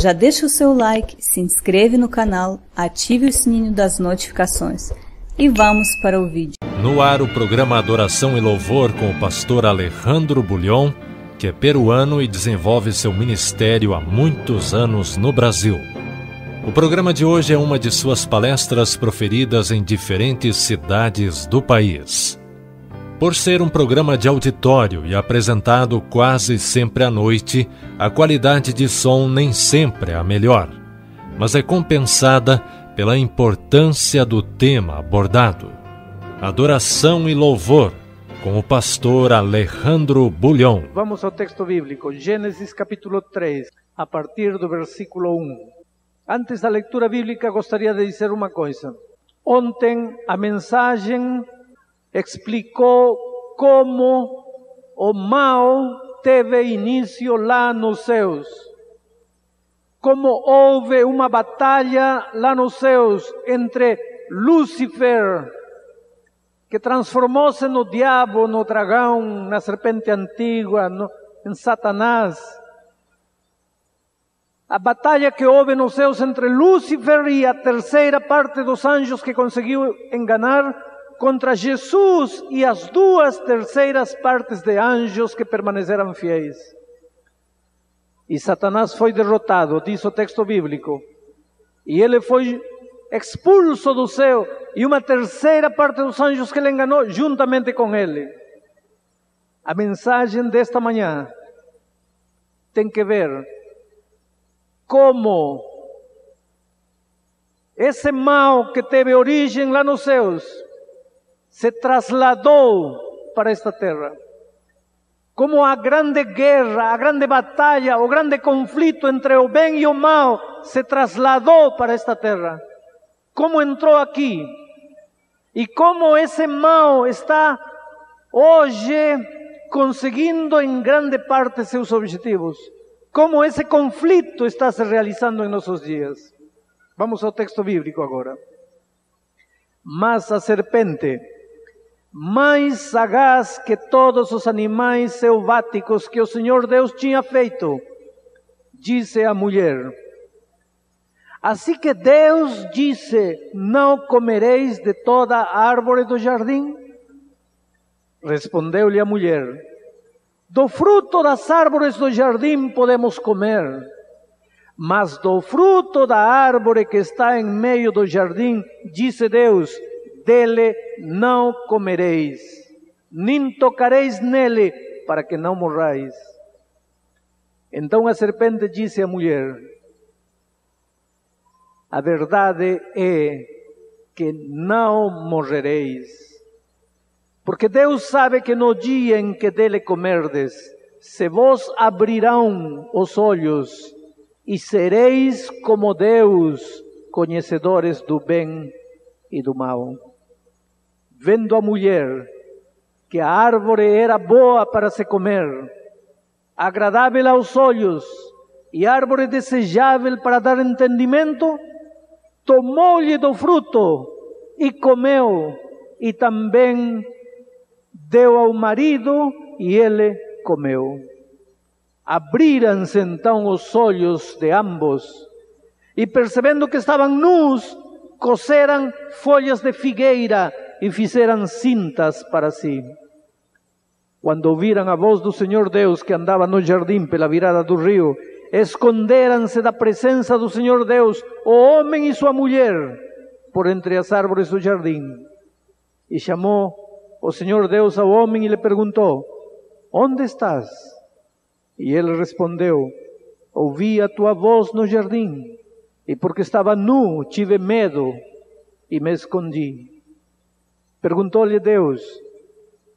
Já deixa o seu like, se inscreve no canal, ative o sininho das notificações e vamos para o vídeo. No ar o programa Adoração e Louvor com o pastor Alejandro Bulhon, que é peruano e desenvolve seu ministério há muitos anos no Brasil. O programa de hoje é uma de suas palestras proferidas em diferentes cidades do país. Por ser um programa de auditório e apresentado quase sempre à noite, a qualidade de som nem sempre é a melhor, mas é compensada pela importância do tema abordado. Adoração e louvor, com o pastor Alejandro Bulhon. Vamos ao texto bíblico, Gênesis capítulo 3, a partir do versículo 1. Antes da leitura bíblica, gostaria de dizer uma coisa. Ontem a mensagem explicou como o mal teve início lá nos céus. Como houve uma batalha lá nos entre Lúcifer, que transformou-se no diabo, no dragão, na serpente antiga, no, em Satanás. A batalha que houve nos céus entre Lúcifer e a terceira parte dos anjos que conseguiu enganar contra Jesus e as duas terceiras partes de anjos que permaneceram fiéis. E Satanás foi derrotado, diz o texto bíblico. E ele foi expulso do céu, e uma terceira parte dos anjos que ele enganou, juntamente com ele. A mensagem desta manhã tem que ver como esse mal que teve origem lá nos céus se trasladou para esta terra. Como a grande guerra, a grande batalha, o grande conflito entre o bem e o mal se trasladou para esta terra. Como entrou aqui. E como esse mal está hoje conseguindo em grande parte seus objetivos. Como esse conflito está se realizando em nossos dias. Vamos ao texto bíblico agora. Mas a serpente mais sagaz que todos os animais selváticos que o Senhor Deus tinha feito, disse a mulher. Assim que Deus disse: Não comereis de toda árvore do jardim? Respondeu-lhe a mulher: Do fruto das árvores do jardim podemos comer, mas do fruto da árvore que está em meio do jardim, disse Deus: dele não comereis, nem tocareis nele, para que não morrais. Então a serpente disse à mulher: A verdade é que não morrereis, porque Deus sabe que no dia em que dele comerdes, se vos abrirão os olhos e sereis como Deus, conhecedores do bem e do mal vendo a mulher que a árvore era boa para se comer, agradável aos olhos e árvore desejável para dar entendimento, tomou-lhe do fruto e comeu, e também deu ao marido e ele comeu. Abriram-se então os olhos de ambos, e percebendo que estavam nus, coseram folhas de figueira e fizeram cintas para si. Quando ouviram a voz do Senhor Deus que andava no jardim pela virada do rio, esconderam-se da presença do Senhor Deus, o homem e sua mulher, por entre as árvores do jardim. E chamou o Senhor Deus ao homem e lhe perguntou: Onde estás? E ele respondeu: Ouvi a tua voz no jardim, e porque estava nu, tive medo e me escondi. Perguntou-lhe Deus: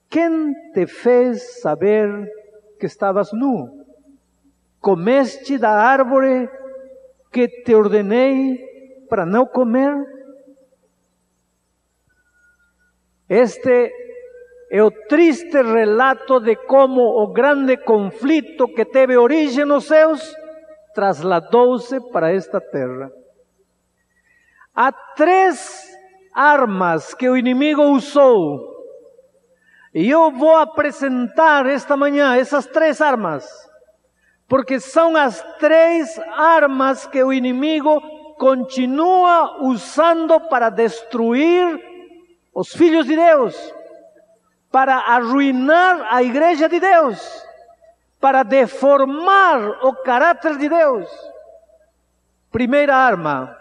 Quem te fez saber que estavas nu? Comeste da árvore que te ordenei para não comer? Este é o triste relato de como o grande conflito que teve origem nos céus trasladou-se para esta terra. Há três armas que o inimigo usou. E eu vou apresentar esta manhã essas três armas, porque são as três armas que o inimigo continua usando para destruir os filhos de Deus, para arruinar a igreja de Deus, para deformar o caráter de Deus. Primeira arma,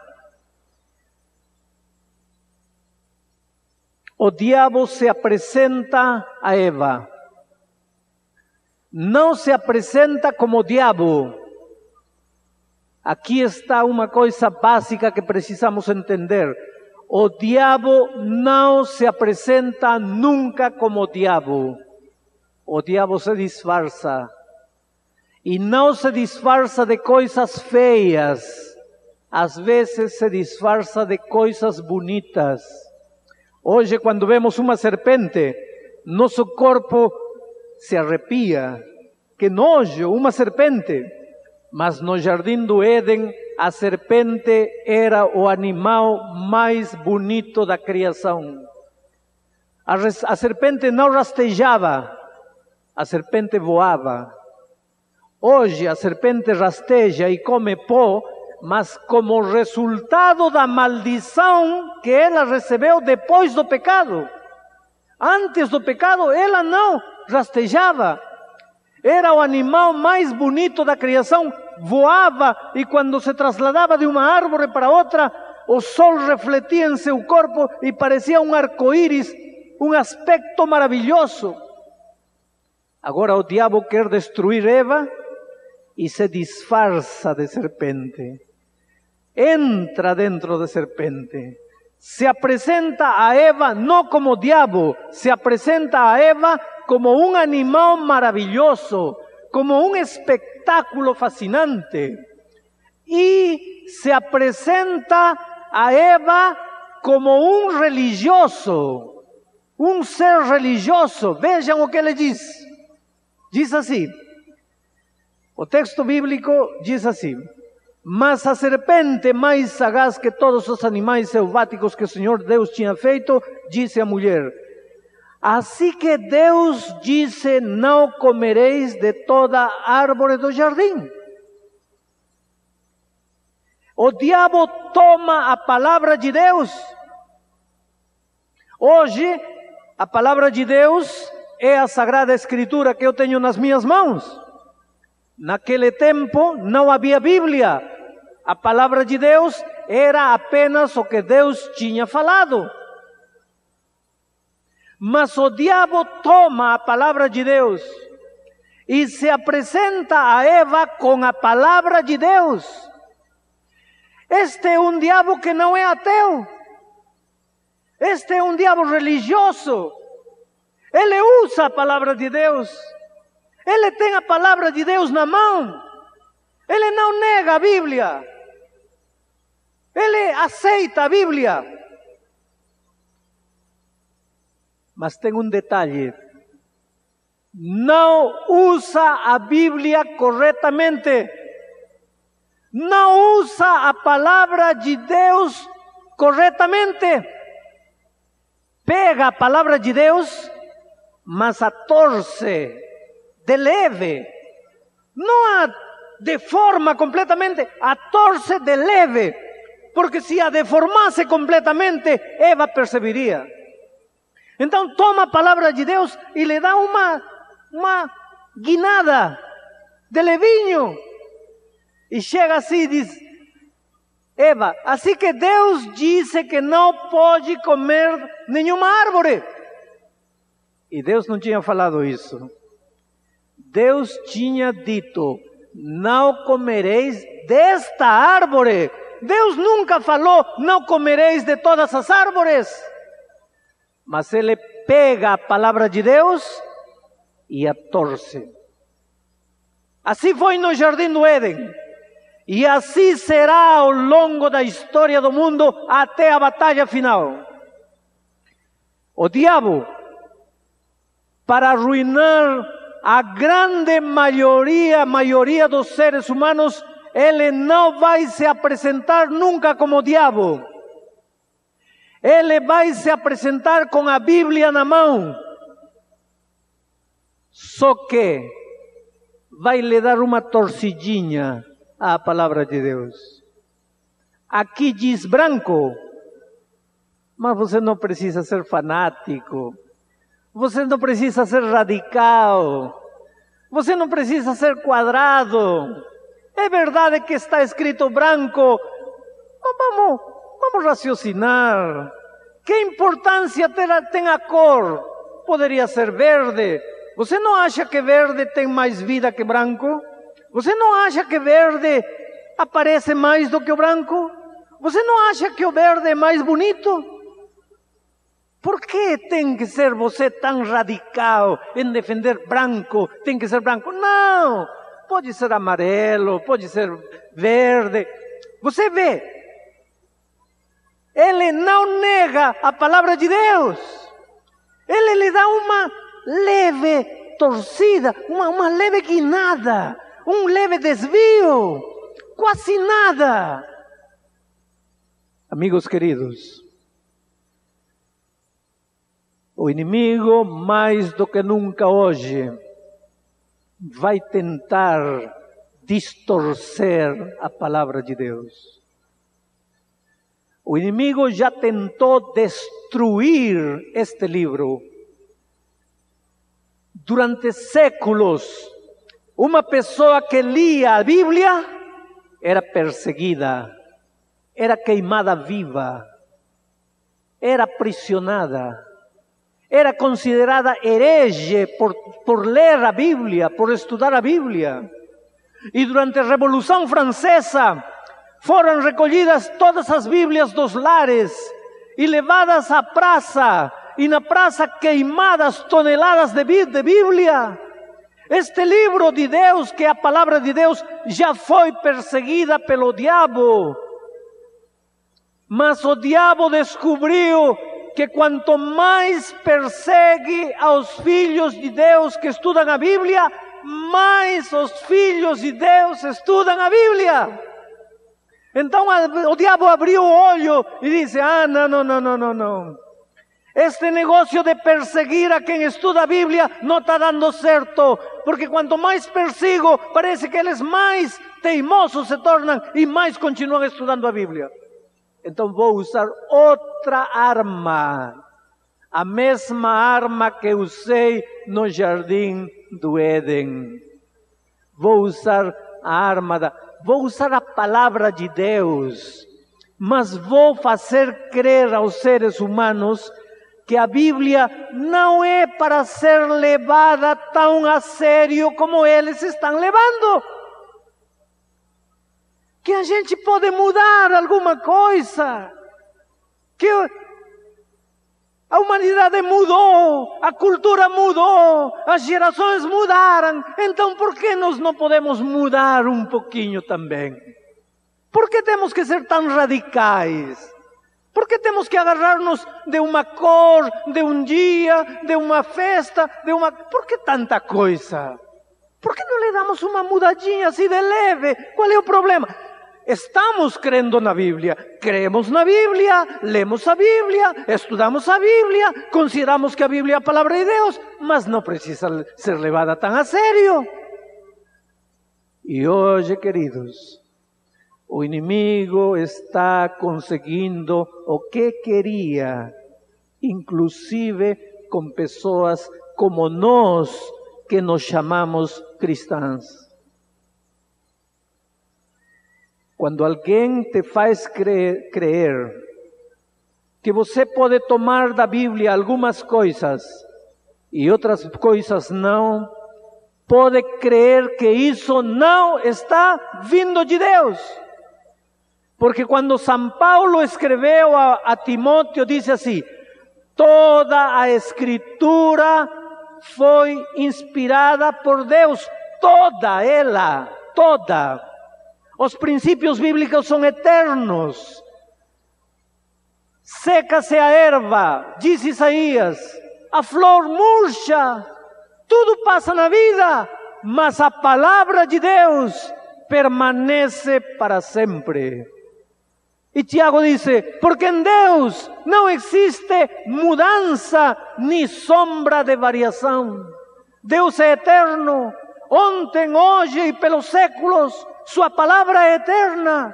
o diabo se apresenta a Eva. Não se apresenta como diabo. Aqui está uma coisa básica que precisamos entender. O diabo não se apresenta nunca como diabo. O diabo se disfarça. E não se disfarça de coisas feias. Às vezes se disfarça de coisas bonitas. Hoje, quando vemos uma serpente, nosso corpo se arrepia. Que nojo, uma serpente. Mas no jardim do Éden, a serpente era o animal mais bonito da criação. A, a serpente não rastejava, a serpente voava. Hoje a serpente rasteja e come pó, mas como resultado da maldição que ela recebeu depois do pecado. Antes do pecado, ela não rastejava. Era o animal mais bonito da criação, voava e quando se trasladava de uma árvore para outra, o sol refletia em seu corpo e parecia um arco-íris, um aspecto maravilhoso. Agora o diabo quer destruir Eva e se disfarça de serpente entra dentro de serpente. Se apresenta a Eva no como diabo, se apresenta a Eva como un animal maravilloso, como un espectáculo fascinante. Y se apresenta a Eva como un religioso, un ser religioso. Vejam o que ele diz. Diz assim. O texto bíblico diz assim: mas a serpente, mais sagaz que todos os animais selváticos que o Senhor Deus tinha feito, disse à mulher: Assim que Deus disse: Não comereis de toda árvore do jardim. O diabo toma a palavra de Deus. Hoje, a palavra de Deus é a sagrada escritura que eu tenho nas minhas mãos. Naquele tempo não havia Bíblia. A palavra de Deus era apenas o que Deus tinha falado. Mas o diabo toma a palavra de Deus e se apresenta a Eva com a palavra de Deus. Este é um diabo que não é ateu. Este é um diabo religioso. Ele usa a palavra de Deus. Ele tem a palavra de Deus na mão. Ele não nega a Bíblia. Ele aceita a Bíblia. Mas tem um detalhe. Não usa a Bíblia corretamente. Não usa a palavra de Deus corretamente. Pega a palavra de Deus, mas a torce de leve. Não a deforma completamente, a torce de leve. Porque se a deformasse completamente, Eva perceberia. Então toma a de Deus e lhe dá uma, uma guinada de levinho. E chega assim e diz, Eva, assim que Deus disse que não pode comer nenhuma árvore. E Deus não tinha falado isso. Deus tinha dito: Não comereis desta árvore. Deus nunca falou: Não comereis de todas as árvores. Mas ele pega a palavra de Deus e a torce. Assim foi no jardim do Éden. E assim será ao longo da história do mundo até a batalha final. O diabo, para arruinar a grande maioria, maioria dos seres humanos, ele não vai se apresentar nunca como diabo. Ele vai se apresentar com a Bíblia na mão. Só que vai lhe dar uma torcidinha à palavra de Deus. Aqui diz branco, mas você não precisa ser fanático, você não precisa ser radical, você não precisa ser quadrado. É verdade que está escrito branco, mas vamos, vamos raciocinar. Que importância tem a cor? Poderia ser verde. Você não acha que verde tem mais vida que branco? Você não acha que verde aparece mais do que o branco? Você não acha que o verde é mais bonito? Por que tem que ser você tão radical em defender branco? Tem que ser branco? Não! Pode ser amarelo, pode ser verde. Você vê, ele não nega a palavra de Deus. Ele lhe dá uma leve torcida, uma, uma leve guinada, um leve desvio, quase nada. Amigos queridos, o inimigo, mais do que nunca hoje, vai tentar distorcer a palavra de Deus. O inimigo já tentou destruir este livro. Durante séculos, uma pessoa que lia a Bíblia era perseguida, era queimada viva, era aprisionada era considerada herege por, por ler a Bíblia, por estudar a Bíblia. E durante a Revolução Francesa foram recolhidas todas as Bíblias dos lares e levadas à praça, e na praça queimadas toneladas de, de Bíblia. Este livro de Deus, que a palavra de Deus, já foi perseguida pelo diabo. Mas o diabo descobriu que quanto mais persegue aos filhos de Deus que estudam a Bíblia, mais os filhos de Deus estudam a Bíblia. Então o diabo abriu o olho e disse: Ah, não, não, não, não, não, não. Este negócio de perseguir a quem estuda a Bíblia não está dando certo, porque quanto mais persigo, parece que eles mais teimosos se tornam e mais continuam estudando a Bíblia. Então vou usar outra arma, a mesma arma que usei no jardim do Éden. Vou usar a arma da, vou usar a palavra de Deus, mas vou fazer crer aos seres humanos que a Bíblia não é para ser levada tão a sério como eles estão levando que a gente pode mudar alguma coisa, que a humanidade mudou, a cultura mudou, as gerações mudaram, então por que nós não podemos mudar um pouquinho também? Por que temos que ser tão radicais? Por que temos que agarrar-nos de uma cor, de um dia, de uma festa, de uma. Por que tanta coisa? Por que não lhe damos uma mudadinha assim de leve? Qual é o problema? Estamos crendo na Bíblia, creemos na Bíblia, lemos a Bíblia, estudamos a Bíblia, consideramos que a Bíblia é a palavra de Deus, mas não precisa ser levada tão a sério. E hoje, queridos, o inimigo está conseguindo o que queria, inclusive com pessoas como nós, que nos chamamos cristãos. Quando alguém te faz crer, que você pode tomar da Bíblia algumas coisas e outras coisas não, pode crer que isso não está vindo de Deus. Porque quando São Paulo escreveu a, a Timóteo, disse assim: toda a Escritura foi inspirada por Deus, toda ela, toda. Os princípios bíblicos são eternos. Seca-se a erva, diz Isaías, a flor murcha, tudo passa na vida, mas a palavra de Deus permanece para sempre. E Tiago diz: porque em Deus não existe mudança nem sombra de variação. Deus é eterno, ontem, hoje e pelos séculos. Sua palavra é eterna.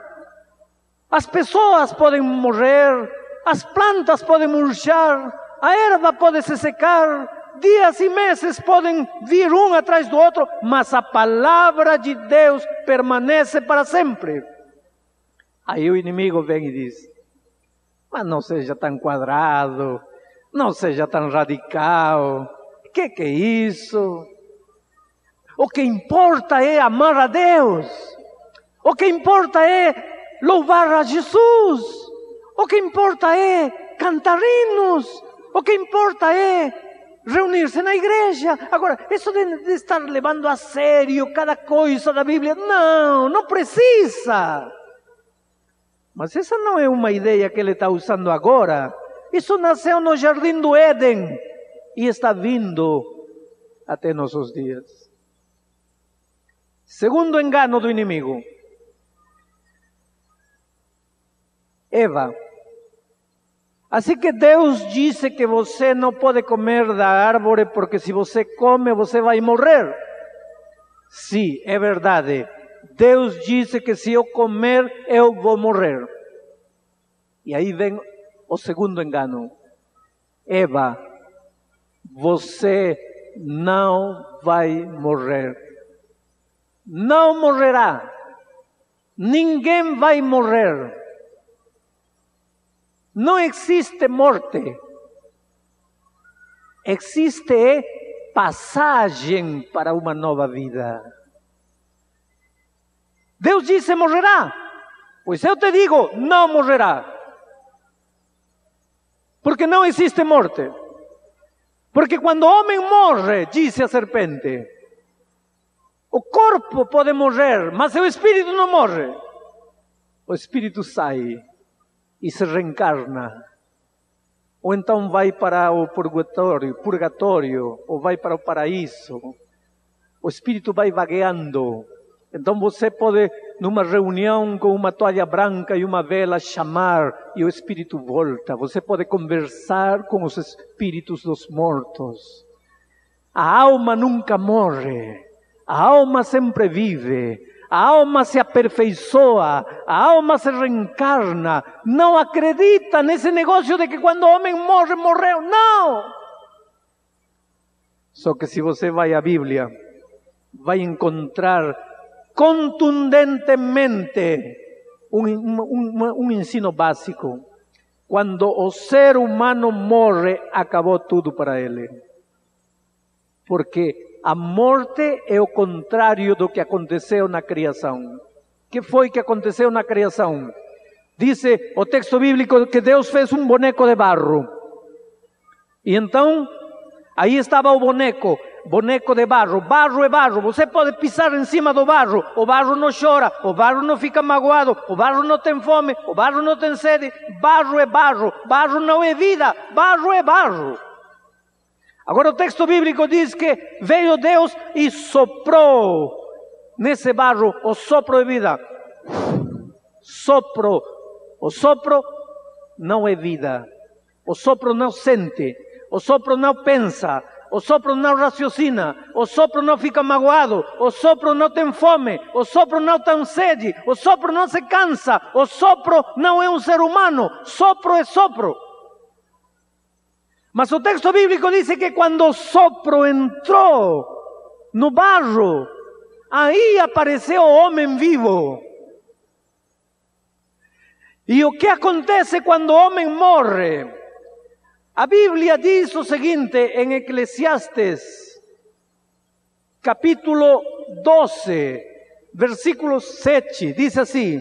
As pessoas podem morrer, as plantas podem murchar, a erva pode se secar, dias e meses podem vir um atrás do outro, mas a palavra de Deus permanece para sempre. Aí o inimigo vem e diz: Mas não seja tão quadrado, não seja tão radical. Que que é isso? O que importa é amar a Deus. O que importa é louvar a Jesus. O que importa é cantar hinos. O que importa é reunir-se na igreja. Agora, isso de, de, estar levando a sério cada coisa da Bíblia, não, não precisa. Mas essa não é uma ideia que ele está usando agora. Isso nasceu no jardim do Éden e está vindo até nossos dias. Segundo engano do inimigo. Eva. Assim que Deus disse que você não pode comer da árvore porque se você come você vai morrer. Sim, é verdade. Deus disse que se eu comer eu vou morrer. E aí vem o segundo engano. Eva, você não vai morrer. Não morrerá. Ninguém vai morrer. Não existe morte. Existe passagem para uma nova vida. Deus disse morrerá. Pois eu te digo, não morrerá. Porque não existe morte. Porque quando o homem morre, disse a serpente, o corpo pode morrer, mas o espírito não morre. O espírito sai e se reencarna. Ou então vai para o purgatório, purgatório, ou vai para o paraíso. O espírito vai vagueando. Então você pode, numa reunião com uma toalha branca e uma vela, chamar e o espírito volta. Você pode conversar com os espíritos dos mortos. A alma nunca morre. A alma sempre vive. A alma se aperfeiçoa, a alma se reencarna. Não acredita nesse negócio de que quando o homem morre, morreu. Não! Só que se você vai à Bíblia, vai encontrar contundentemente um, um, ensino básico. Quando o ser humano morre, acabou tudo para ele. Porque a morte é o contrário do que aconteceu na criação. que foi que aconteceu na criação? Dice o texto bíblico que Deus fez um boneco de barro. E então, aí estava o boneco, boneco de barro. Barro é barro. Você pode pisar em cima do barro. O barro não chora, o barro não fica magoado, o barro não tem fome, o barro não tem sede. Barro é barro. Barro não é vida. Barro é barro. Agora o texto bíblico diz que veio Deus e soprou nesse barro o sopro de vida. Sopro. O sopro não é vida. O sopro não sente. O sopro não pensa. O sopro não raciocina. O sopro não fica magoado. O sopro não tem fome. O sopro não tem sede. O sopro não se cansa. O sopro não é um ser humano. Sopro é sopro. Mas o texto bíblico diz que quando o sopro entrou no barro, aí apareceu homem vivo. E o que acontece quando o homem morre? A Bíblia diz o seguinte em Eclesiastes, capítulo 12, versículo 7, diz assim: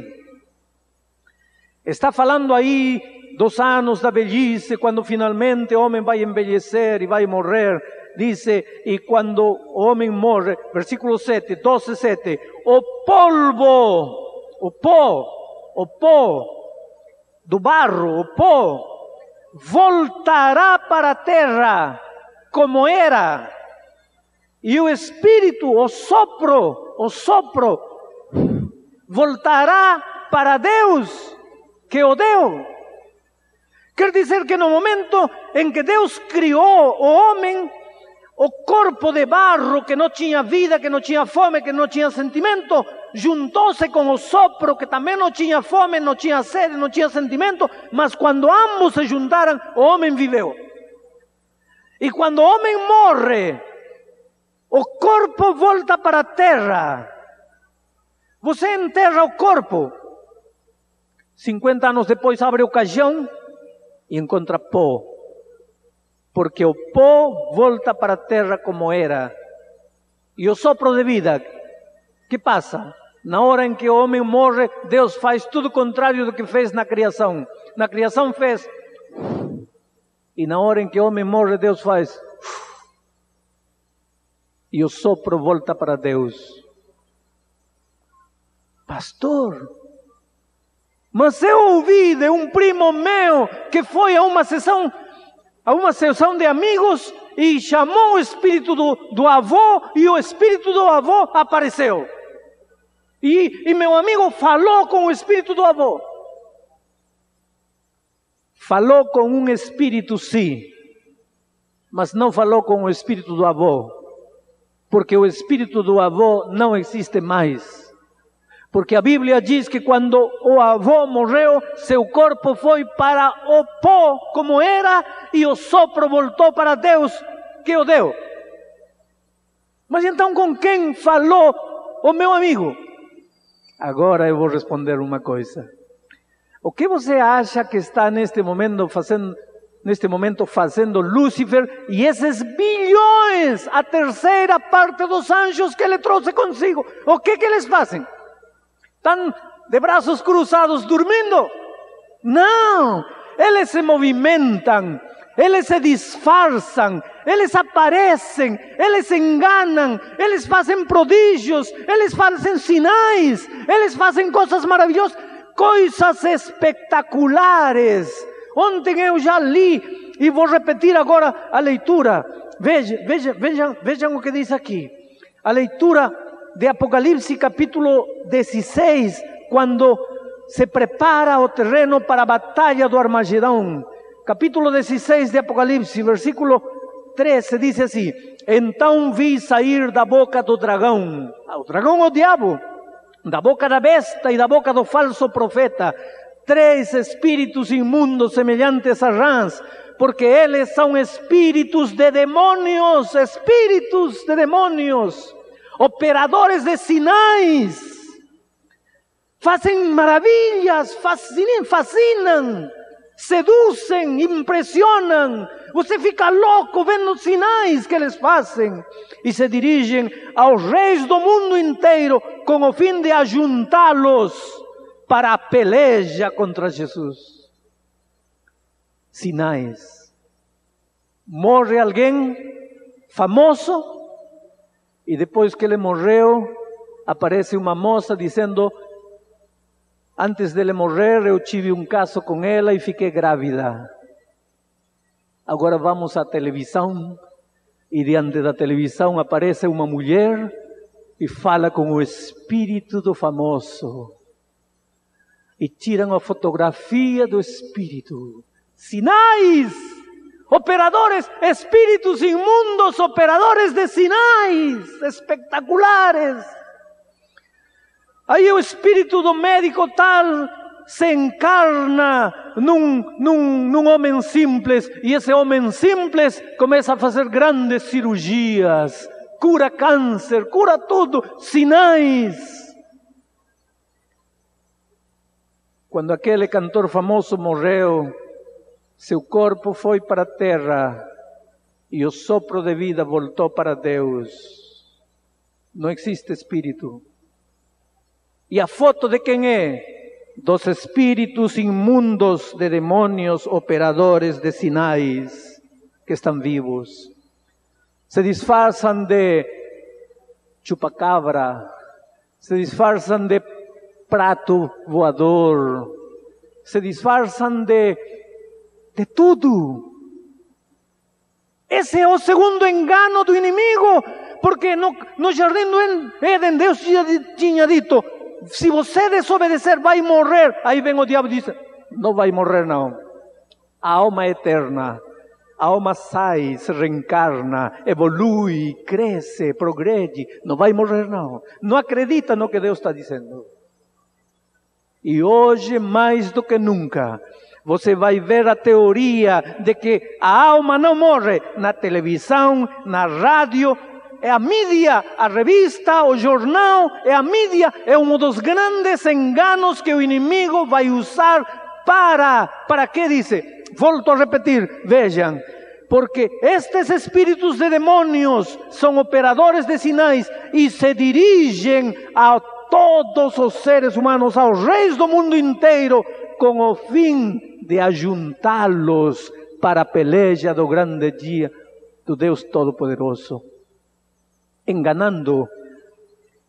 está falando aí dos anos da velhice, quando finalmente o homem vai envelhecer e vai morrer, dice, e quando o homem morre, versículo 7, 12, 7, o polvo, o pó, o pó do barro, o pó, voltará para a terra como era, e o espírito, o sopro, o sopro, voltará para Deus que o deu. Quer dizer que no momento em que Deus criou o homem, o corpo de barro que não tinha vida, que não tinha fome, que não tinha sentimento, juntou-se com o sopro que também não tinha fome, não tinha sede, não tinha sentimento, mas quando ambos se juntaram, o homem viveu. E quando o homem morre, o corpo volta para a terra. Você enterra o corpo. 50 anos depois abre o caixão encontra pó porque o pó volta para a terra como era. E o sopro de vida, que passa? Na hora em que o homem morre, Deus faz tudo o contrário do que fez na criação. Na criação fez. E na hora em que o homem morre, Deus faz. E o sopro volta para Deus. Pastor, mas eu ouvi de um primo meu que foi a uma sessão a uma sessão de amigos e chamou o espírito do, do avô e o espírito do avô apareceu. E, e meu amigo falou com o espírito do avô. Falou com um espírito, sim, mas não falou com o espírito do avô, porque o espírito do avô não existe mais. Porque a Bíblia diz que quando o avô morreu, seu corpo foi para o pó como era e o sopro voltou para Deus que o deu. Mas então com quem falou o meu amigo? Agora eu vou responder uma coisa. O que você acha que está neste momento fazendo, neste momento fazendo Lúcifer e esses bilhões, a terceira parte dos anjos que ele trouxe consigo? O que que eles fazem? Estão de braços cruzados dormindo? Não, eles se movimentam, eles se disfarçam, eles aparecem, eles enganam, eles fazem prodígios, eles fazem sinais, eles fazem coisas maravilhosas, coisas espetaculares. Ontem eu já li e vou repetir agora a leitura. Veja, veja, vejam, vejam o que diz aqui. A leitura de Apocalipse capítulo 16, quando se prepara o terreno para a batalha do Armagedão. Capítulo 16 de Apocalipse, versículo 13, diz assim: Então vi sair da boca do dragão, o dragão o diabo, da boca da besta e da boca do falso profeta, três espíritos imundos semelhantes a rãs, porque eles são espíritos de demônios, espíritos de demônios operadores de sinais, fazem maravilhas, fascinam, fascinam, seduzem, impressionam. Você fica louco vendo os sinais que eles fazem e se dirigem aos reis do mundo inteiro com o fim de ajuntá-los para a peleja contra Jesus. Sinais. Morre alguém famoso, e depois que ele morreu, aparece uma moça dizendo: Antes dele morrer, eu tive um caso com ela e fiquei grávida. Agora vamos à televisão e diante da televisão aparece uma mulher e fala com o espírito do famoso. E tiram a fotografia do espírito. Sinais! Operadores, espíritus inmundos, operadores de sinais espectaculares. Aí o espírito do médico tal se encarna num, num, num homem simples e esse homem simples começa a fazer grandes cirurgias, cura câncer, cura tudo, sinais. Quando aquele cantor famoso morreu, seu corpo foi para a terra e o sopro de vida voltou para Deus. Não existe espírito. E a foto de quem é? Dos espíritos imundos de demônios operadores de sinais que estão vivos. Se disfarçam de chupacabra, se disfarçam de prato voador, se disfarçam de de tudo. Esse é o segundo engano do inimigo, porque no, no jardim do Éden Deus tinha dito: se você desobedecer, vai morrer. Aí vem o diabo e diz: não vai morrer, não. A alma é eterna. A alma sai, se reencarna, evolui, cresce, progrede. Não vai morrer, não. Não acredita no que Deus está dizendo. E hoje, mais do que nunca, você vai ver a teoria de que a alma não morre na televisão, na rádio, é a mídia, a revista, o jornal, é a mídia, é um dos grandes enganos que o inimigo vai usar para, para que dice? Volto a repetir, vejam, porque estes espíritos de demônios são operadores de sinais e se dirigem a todos os seres humanos, aos reis do mundo inteiro, com o fim de ajuntá-los para a peleja do grande dia do Deus Todo-Poderoso. Enganando.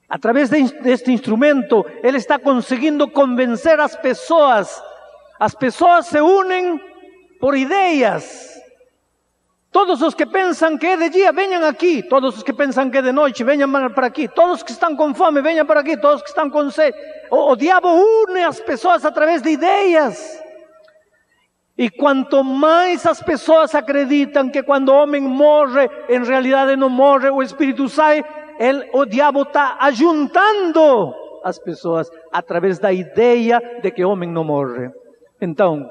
A través deste instrumento, Ele está conseguindo convencer as pessoas. As pessoas se unem por ideias. Todos os que pensam que é de dia, venham aqui. Todos os que pensam que é de noite, venham para aqui. Todos os que estão com fome, venham para aqui. Todos os que estão com sede. O, o diabo une as pessoas através de ideias. E quanto mais as pessoas acreditam que quando o homem morre, em realidade não morre, o espírito sai, ele, o diabo está ajuntando as pessoas através da ideia de que o homem não morre. Então,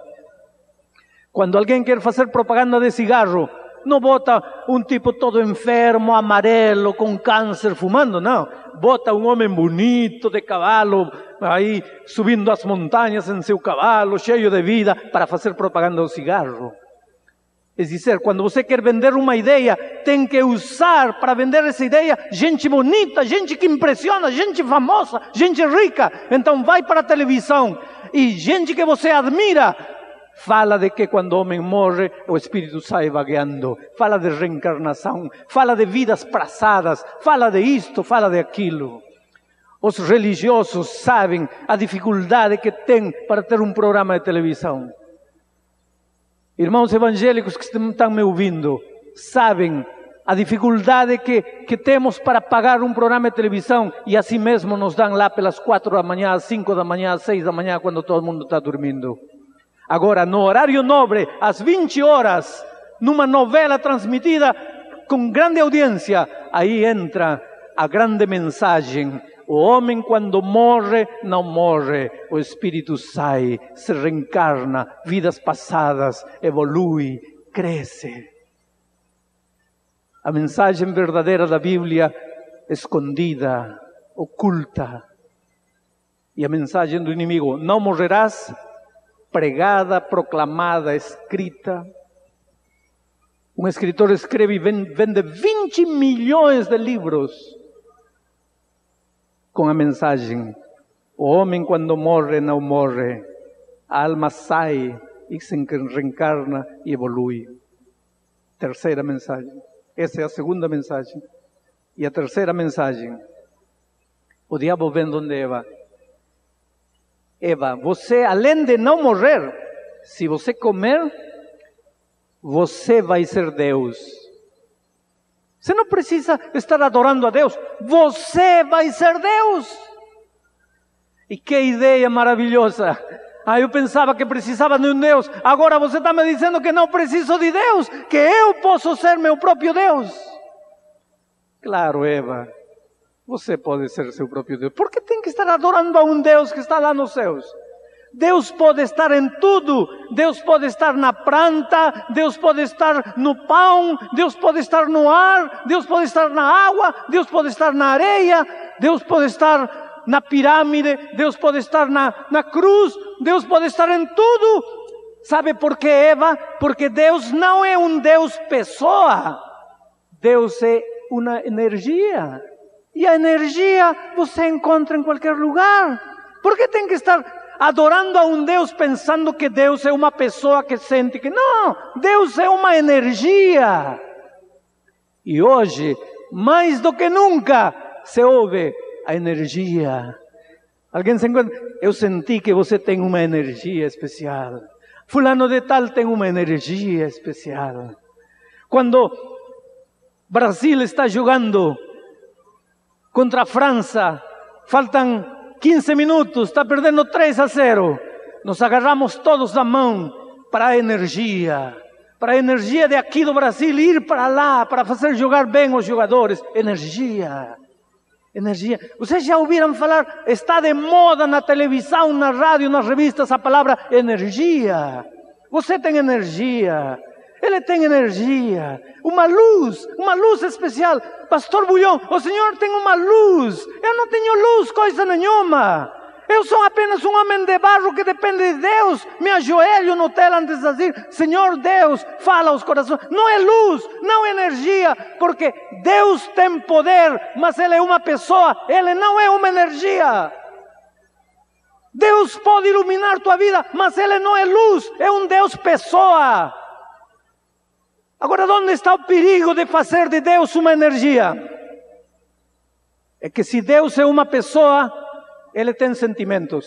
quando alguém quer fazer propaganda de cigarro, não bota um tipo todo enfermo, amarelo, com câncer, fumando, não. Bota um homem bonito, de cavalo, aí subindo as montanhas em seu cavalo, cheio de vida, para fazer propaganda do cigarro. É dizer, quando você quer vender uma ideia, tem que usar para vender essa ideia gente bonita, gente que impressiona, gente famosa, gente rica. Então vai para a televisão e gente que você admira, Fala de que quando o homem morre, o espírito sai vagueando. Fala de reencarnação. Fala de vidas passadas. Fala de isto, fala de aquilo. Os religiosos sabem a dificuldade que tem para ter um programa de televisão. Irmãos evangélicos que estão me ouvindo, sabem a dificuldade que, que temos para pagar um programa de televisão e assim mesmo nos dão lá pelas quatro da manhã, às cinco da manhã, às seis da manhã, quando todo mundo está dormindo. Agora, no horário nobre, às 20 horas, numa novela transmitida com grande audiência, aí entra a grande mensagem. O homem, quando morre, não morre, o espírito sai, se reencarna, vidas passadas, evolui, cresce. A mensagem verdadeira da Bíblia, escondida, oculta. E a mensagem do inimigo: não morrerás, pregada, proclamada, escrita. Um escritor escreve e vende 20 milhões de livros com a mensagem: O homem, quando morre, não morre, a alma sai e se reencarna e evolui. Terceira mensagem. Essa é a segunda mensagem. E a terceira mensagem: O diabo vem onde Eva Eva, você além de não morrer, se você comer, você vai ser Deus. Você não precisa estar adorando a Deus, você vai ser Deus. E que ideia maravilhosa! Ah, eu pensava que precisava de um Deus, agora você está me dizendo que não preciso de Deus, que eu posso ser meu próprio Deus. Claro, Eva, você pode ser seu próprio Deus. Por que tem que estar adorando a um Deus que está lá nos céus? Deus pode estar em tudo. Deus pode estar na planta, Deus pode estar no pão, Deus pode estar no ar, Deus pode estar na água, Deus pode estar na areia, Deus pode estar na pirâmide, Deus pode estar na, na cruz, Deus pode estar em tudo. Sabe por que, Eva? Porque Deus não é um Deus pessoa. Deus é uma energia. E a energia você encontra em qualquer lugar. Por que tem que estar adorando a um Deus pensando que Deus é uma pessoa que sente que não, Deus é uma energia. E hoje, mais do que nunca, se ouve a energia. Alguém se encontra, eu senti que você tem uma energia especial. Fulano de tal tem uma energia especial. Quando Brasil está jogando contra a França. Faltam 15 minutos, está perdendo 3 a 0. Nos agarramos todos da mão para a energia. para a energia de aqui do Brasil ir para lá, para fazer jogar bem os jogadores. Energia. Energia. Vocês já ouviram falar, está de moda na televisão, na rádio, nas revistas, a palavra energia. Você tem energia. Ele tem energia, uma luz, uma luz especial. Pastor Bulhão, o Senhor tem uma luz. Eu não tenho luz, coisa nenhuma. Eu sou apenas um homem de barro que depende de Deus. Me ajoelho no tela antes de dizer: Senhor Deus, fala aos corações. Não é luz, não é energia, porque Deus tem poder, mas Ele é uma pessoa, Ele não é uma energia. Deus pode iluminar tua vida, mas Ele não é luz, é um Deus pessoa. Agora, onde está o perigo de fazer de Deus uma energia? É que se Deus é uma pessoa, ele tem sentimentos.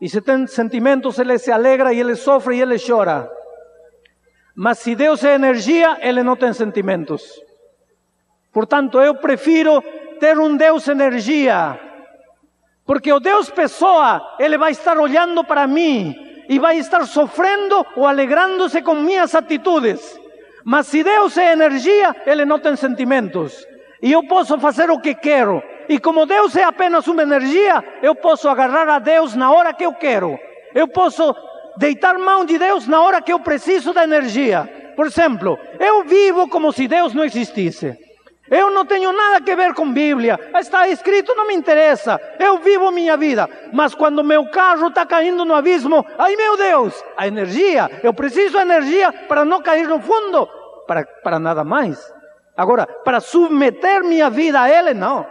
E se tem sentimentos, ele se alegra e ele sofre e ele chora. Mas se Deus é energia, ele não tem sentimentos. Portanto, eu prefiro ter um Deus energia. Porque o Deus pessoa, ele vai estar olhando para mim e vai estar sofrendo ou alegrando-se com minhas atitudes. Mas se Deus é energia, ele não tem sentimentos. E eu posso fazer o que quero. E como Deus é apenas uma energia, eu posso agarrar a Deus na hora que eu quero. Eu posso deitar mão de Deus na hora que eu preciso da energia. Por exemplo, eu vivo como se Deus não existisse. Eu não tenho nada a ver com Bíblia. Está escrito, não me interessa. Eu vivo minha vida. Mas quando meu carro está caindo no abismo, ai meu Deus, a energia. Eu preciso de energia para não cair no fundo. Para, para nada mais. Agora, para submeter minha vida a Ele, não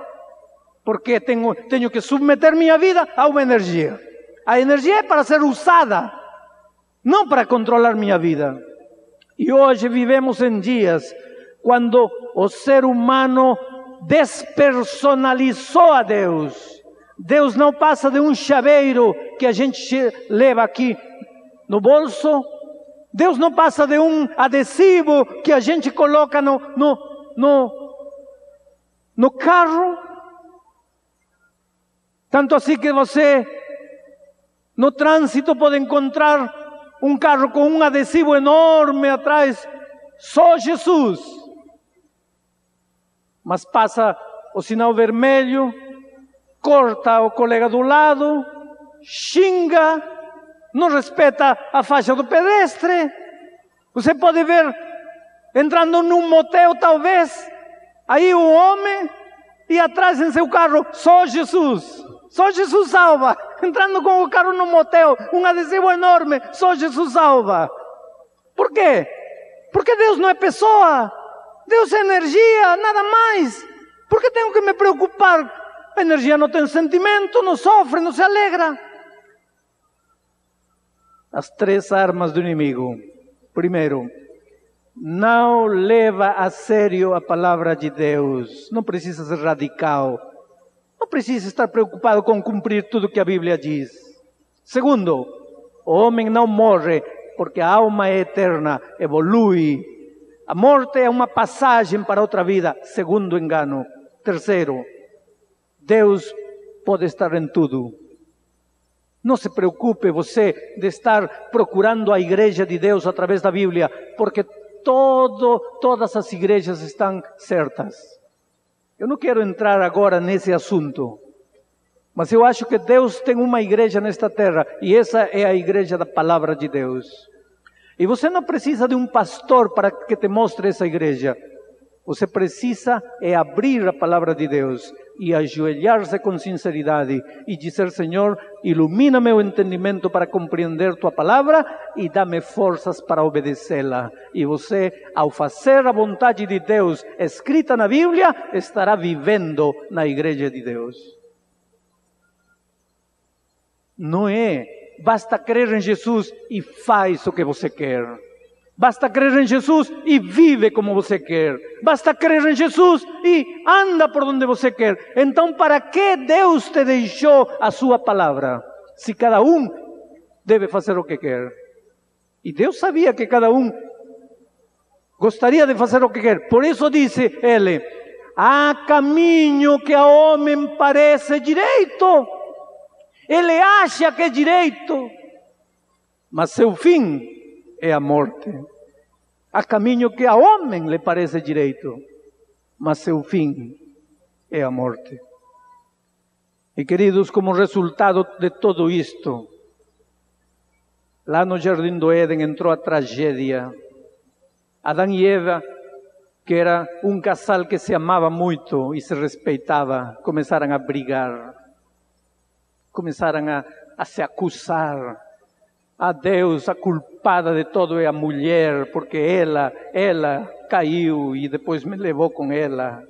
porque tenho, tenho que submeter minha vida a uma energia. A energia é para ser usada, não para controlar minha vida. E hoje vivemos em dias quando o ser humano despersonalizou a Deus. Deus não passa de um chaveiro que a gente leva aqui no bolso. Deus não passa de um adesivo que a gente coloca no, no, no, no carro. Tanto assim que você, no trânsito, pode encontrar um carro com um adesivo enorme atrás, só Jesus. Mas passa o sinal vermelho, corta o colega do lado, xinga, não respeita a faixa do pedestre. Você pode ver entrando num motel, talvez, aí o homem e atrás em seu carro só Jesus. Só Jesus salva. Entrando com o carro no motel, um adesivo enorme, só Jesus salva. Por quê? Porque Deus não é pessoa. Deus é energia, nada mais. Por que tenho que me preocupar? A energia não tem sentimento, não sofre, não se alegra. As três armas do inimigo. Primeiro, não leva a sério a palavra de Deus. Não precisa ser radical não precisa estar preocupado com cumprir tudo que a Bíblia diz. Segundo, o homem não morre porque a alma é eterna, evolui. A morte é uma passagem para outra vida, segundo engano. Terceiro, Deus pode estar em tudo. Não se preocupe você de estar procurando a igreja de Deus através da Bíblia, porque todo, todas as igrejas estão certas. Eu não quero entrar agora nesse assunto, mas eu acho que Deus tem uma igreja nesta terra e essa é a igreja da palavra de Deus. E você não precisa de um pastor para que te mostre essa igreja. Você precisa é abrir a palavra de Deus e ajoelhar-se com sinceridade e dizer: Senhor, ilumina meu entendimento para compreender tua palavra e dá-me forças para obedecê-la. E você, ao fazer a vontade de Deus escrita na Bíblia, estará vivendo na igreja de Deus. Não é basta crer em Jesus e faz o que você quer. Basta crer em Jesus e vive como você quer. Basta crer em Jesus e anda por onde você quer. Então, para que Deus te deixou a sua palavra? Se cada um deve fazer o que quer. E Deus sabia que cada um gostaria de fazer o que quer. Por isso disse ele: há caminho que a homem parece direito. Ele acha que é direito, mas seu fim é a morte. Há caminho que a homem lhe parece direito, mas seu fim é a morte. E queridos, como resultado de tudo isto, lá no Jardim do Éden entrou a tragédia. Adão e Eva, que era um casal que se amava muito e se respeitava, começaram a brigar, começaram a, a se acusar. A Deus, a culpada de todo é a mulher, porque ela, ela caiu e depois me levou com ela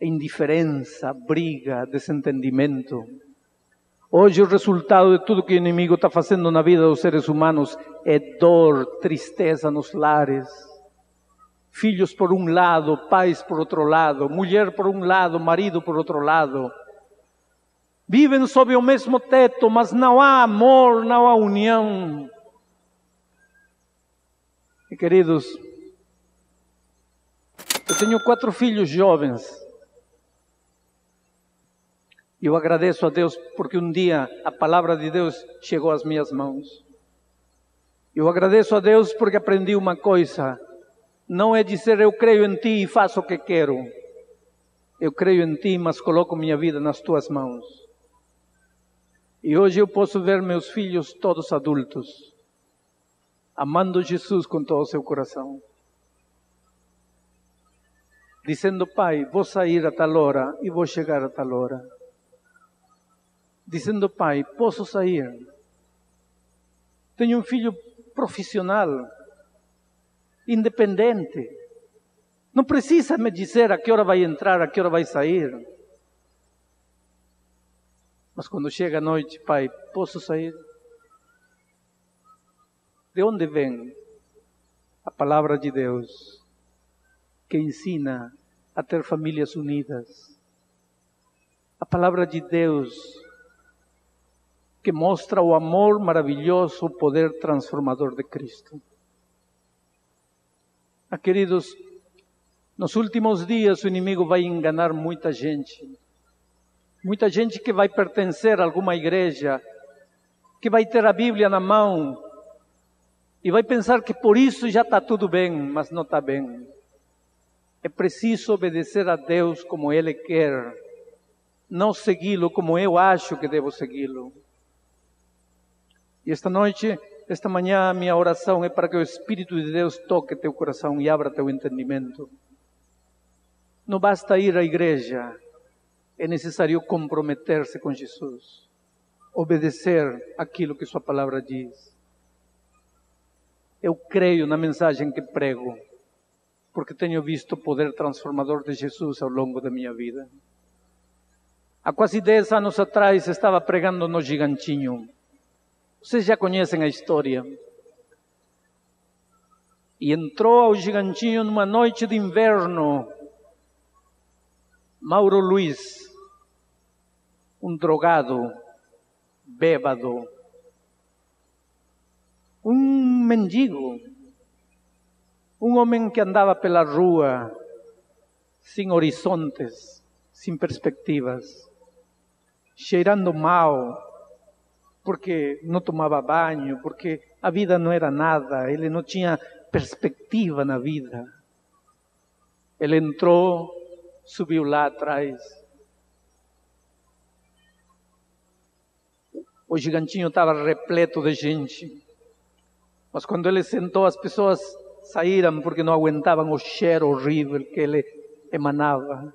indiferença, briga, desentendimento. Hoje o resultado de tudo que o inimigo está fazendo na vida dos seres humanos é dor, tristeza nos lares. Filhos por um lado, pais por outro lado, mulher por um lado, marido por outro lado. Vivem sob o mesmo teto, mas não há amor, não há união. E queridos, eu tenho quatro filhos jovens. E eu agradeço a Deus porque um dia a palavra de Deus chegou às minhas mãos. Eu agradeço a Deus porque aprendi uma coisa: não é dizer eu creio em ti e faço o que quero. Eu creio em ti, mas coloco minha vida nas tuas mãos. E hoje eu posso ver meus filhos todos adultos, amando Jesus com todo o seu coração. Dizendo, Pai, vou sair a tal hora e vou chegar a tal hora dizendo: Pai, posso sair? Tenho um filho profissional, independente. Não precisa me dizer a que hora vai entrar, a que hora vai sair. Mas quando chega a noite, Pai, posso sair? De onde vem a palavra de Deus que ensina a ter famílias unidas? A palavra de Deus que mostra o amor maravilhoso, o poder transformador de Cristo. Ah, queridos, nos últimos dias o inimigo vai enganar muita gente. Muita gente que vai pertencer a alguma igreja, que vai ter a Bíblia na mão e vai pensar que por isso já está tudo bem, mas não está bem. É preciso obedecer a Deus como Ele quer, não segui-lo como eu acho que devo segui-lo. E esta noite, esta manhã, minha oração é para que o Espírito de Deus toque teu coração e abra teu entendimento. Não basta ir à igreja, é necessário comprometer-se com Jesus, obedecer aquilo que Sua palavra diz. Eu creio na mensagem que prego, porque tenho visto o poder transformador de Jesus ao longo da minha vida. Há quase 10 anos atrás estava pregando no Gigantinho. Vocês já conhecem a história. E entrou ao gigantinho numa noite de inverno. Mauro Luiz, um drogado, bêbado, um mendigo, um homem que andava pela rua sem horizontes, sem perspectivas, cheirando mal, porque não tomava banho, porque a vida não era nada, ele não tinha perspectiva na vida. Ele entrou, subiu lá atrás. O gigantinho estava repleto de gente. Mas quando ele sentou, as pessoas saíram porque não aguentavam o cheiro horrível que ele emanava.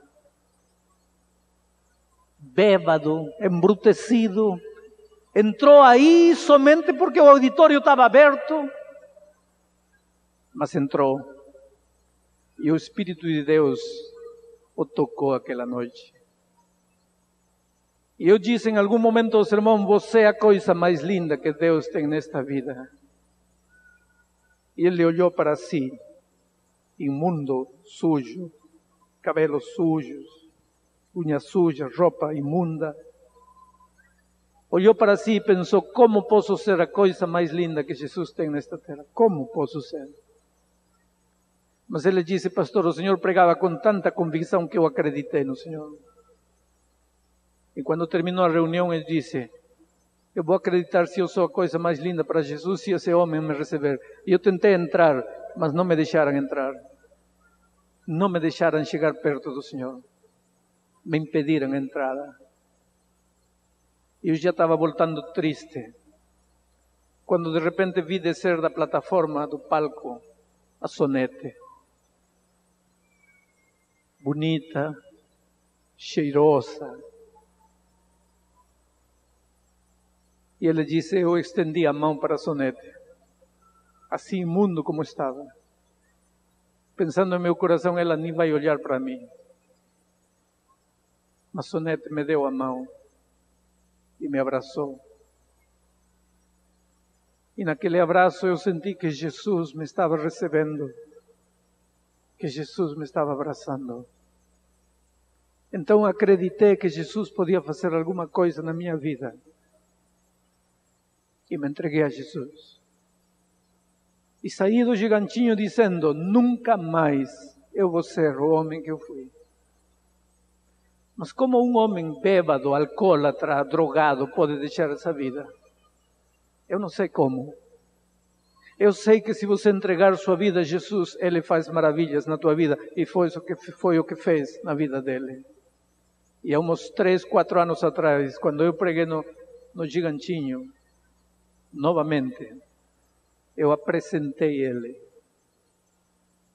Bêbado, embrutecido, entrou aí somente porque o auditório estava aberto, mas entrou e o Espírito de Deus o tocou aquela noite. E eu disse em algum momento ao sermão: Você é a coisa mais linda que Deus tem nesta vida. E ele olhou para si, imundo, sujo, cabelos sujos, unhas sujas, roupa imunda olhou para si e pensou: como posso ser a coisa mais linda que Jesus tem nesta terra? Como posso ser? Mas ele disse: Pastor, o Senhor pregava com tanta convicção que eu acreditei no Senhor. E quando terminou a reunião, ele disse: Eu vou acreditar se eu sou a coisa mais linda para Jesus, se esse homem me receber. E eu tentei entrar, mas não me deixaram entrar. Não me deixaram chegar perto do Senhor. Me impediram a entrada. Eu já estava voltando triste. Quando de repente vi descer da plataforma do palco a Sonete. Bonita, cheirosa. E ele disse: Eu estendi a mão para Sonete, assim imundo como estava. Pensando em meu coração, ela nem vai olhar para mim. Mas Sonete me deu a mão e me abraçou. E naquele abraço eu senti que Jesus me estava recebendo, que Jesus me estava abraçando. Então acreditei que Jesus podia fazer alguma coisa na minha vida. E me entreguei a Jesus. E saí do gigantinho dizendo: nunca mais eu vou ser o homem que eu fui. Mas como um homem bêbado, alcoólatra, drogado pode deixar essa vida? Eu não sei como. Eu sei que se você entregar sua vida a Jesus, Ele faz maravilhas na tua vida. E foi o que, foi o que fez na vida dele. E há uns três, quatro anos atrás, quando eu preguei no, no Gigantinho, novamente, eu apresentei ele.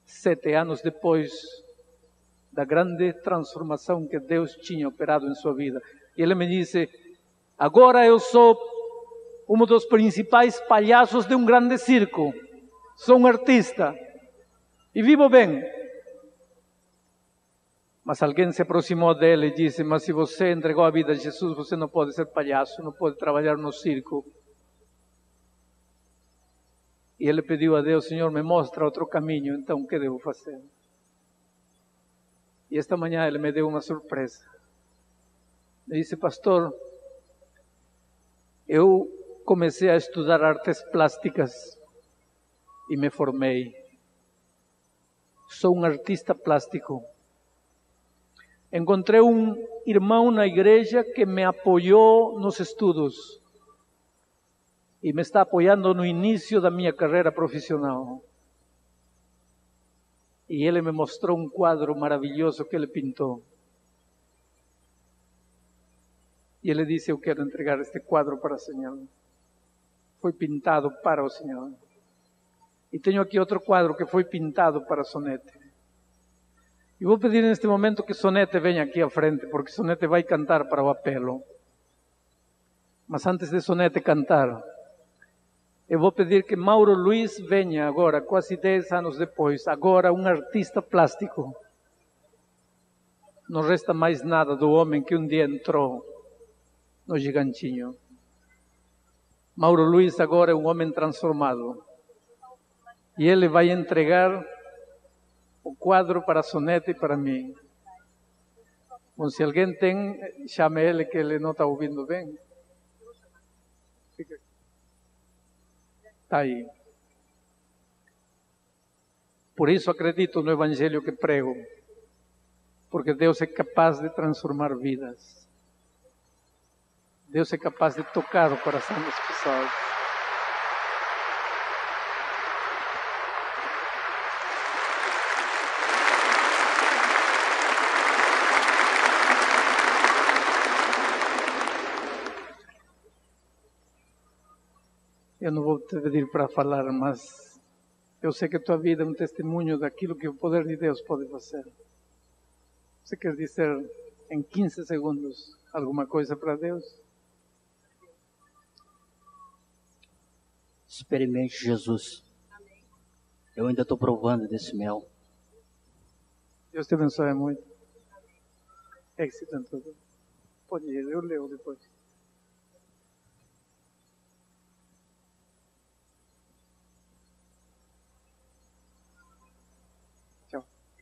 Sete anos depois, da grande transformação que Deus tinha operado em sua vida. E ele me disse: Agora eu sou um dos principais palhaços de um grande circo. Sou um artista e vivo bem. Mas alguém se aproximou dele e disse: Mas se você entregou a vida a Jesus, você não pode ser palhaço, não pode trabalhar no circo. E ele pediu a Deus: Senhor, me mostra outro caminho, então o que devo fazer? E esta manhã ele me deu uma surpresa. Me disse, pastor, eu comecei a estudar artes plásticas e me formei. Sou um artista plástico. Encontrei um irmão na igreja que me apoiou nos estudos e me está apoiando no início da minha carreira profissional. E ele me mostrou um quadro maravilhoso que ele pintou. E ele disse: Eu quero entregar este quadro para o Senhor. Foi pintado para o Senhor. E tenho aqui outro quadro que foi pintado para Sonete. E vou pedir neste momento que Sonete venha aqui à frente, porque Sonete vai cantar para o apelo. Mas antes de Sonete cantar, eu vou pedir que Mauro Luiz venha agora, quase 10 anos depois, agora um artista plástico. Não resta mais nada do homem que um dia entrou no gigantinho. Mauro Luiz agora é um homem transformado. E ele vai entregar o quadro para a Soneta e para mim. Bom, se alguém tem, chame ele que ele não está ouvindo bem. Por isso acredito no Evangelho que prego, porque Deus é capaz de transformar vidas. Deus é capaz de tocar o coração das. Eu não vou te pedir para falar, mas eu sei que a tua vida é um testemunho daquilo que o poder de Deus pode fazer. Você quer dizer em 15 segundos alguma coisa para Deus? Experimente Jesus. Eu ainda estou provando desse mel. Deus te abençoe muito. É que se tanto. Pode ir, eu leio depois.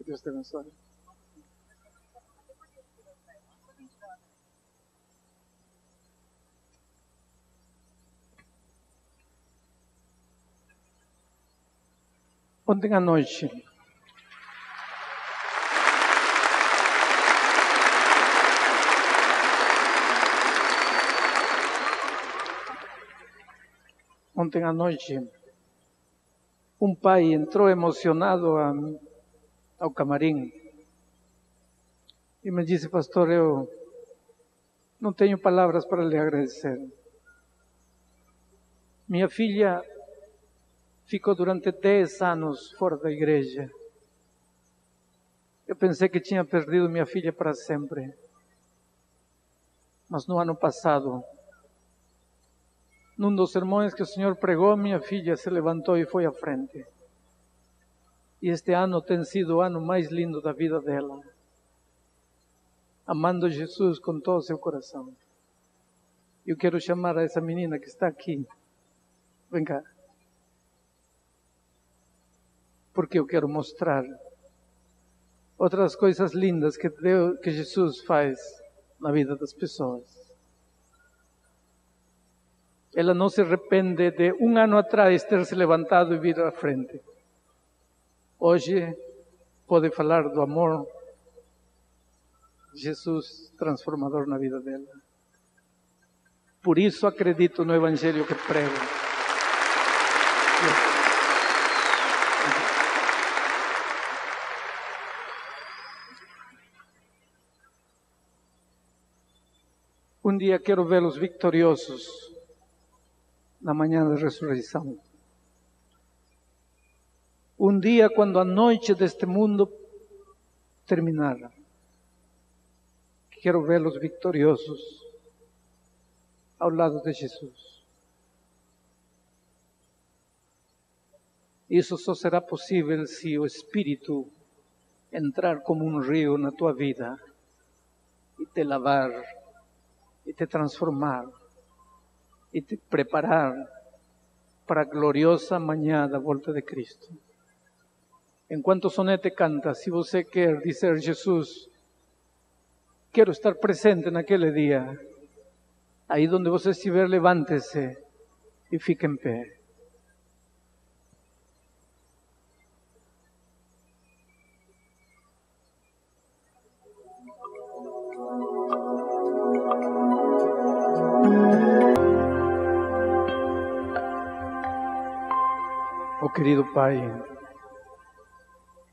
Que Deus te abençoe. Ontem à noite, ontem à noite, um pai entrou emocionado a, ao camarim e me disse, pastor, eu não tenho palavras para lhe agradecer. Minha filha ficou durante 10 anos fora da igreja. Eu pensei que tinha perdido minha filha para sempre. Mas no ano passado, num dos sermões que o Senhor pregou, minha filha se levantou e foi à frente. E este ano tem sido o ano mais lindo da vida dela. Amando Jesus com todo o seu coração. Eu quero chamar a essa menina que está aqui. Vem cá. Porque eu quero mostrar outras coisas lindas que Deus, que Jesus faz na vida das pessoas. Ela não se arrepende de um ano atrás ter se levantado e vir à frente. Hoje pode falar do amor Jesus transformador na vida dela. Por isso acredito no Evangelho que prego. Um dia quero vê-los vitoriosos na manhã da ressurreição. Um dia, quando a noite deste mundo terminar, quero vê-los vitoriosos ao lado de Jesus. Isso só será possível se o Espírito entrar como um rio na tua vida e te lavar e te transformar e te preparar para gloriosa manhã da volta de Cristo. Enquanto sonete canta, se você quer dizer Jesus, quero estar presente naquele dia, aí onde você estiver, levante-se e fique em pé. Oh querido Pai,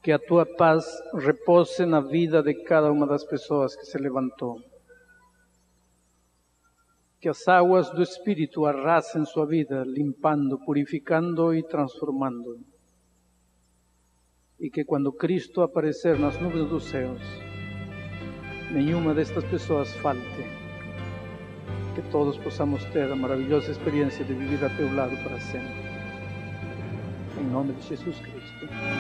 que a tua paz repose na vida de cada uma das pessoas que se levantou. Que as águas do Espírito arrasem sua vida, limpando, purificando e transformando. E que quando Cristo aparecer nas nuvens dos céus, nenhuma destas pessoas falte. Que todos possamos ter a maravilhosa experiência de viver a teu lado para sempre. Em nome de Jesus Cristo.